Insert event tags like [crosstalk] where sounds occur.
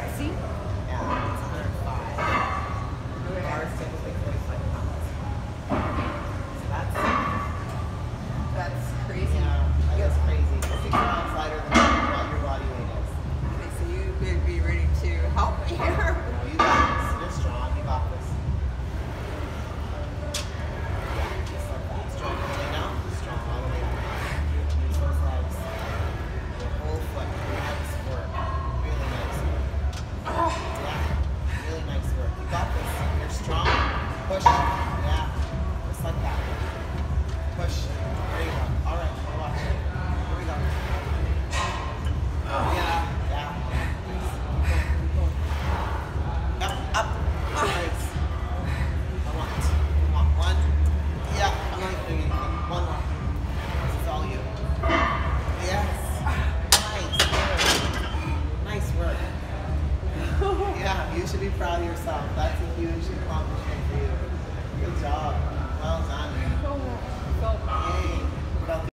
Yeah, Push. That. Push. Go. All right. Here we go. Yeah. Yeah. Up. Up. Nice. One. Yeah. I'm not doing anything. One. This is all you. Yes. Nice. Nice work. [laughs] yeah. You should be proud of yourself. That's a huge accomplishment for you.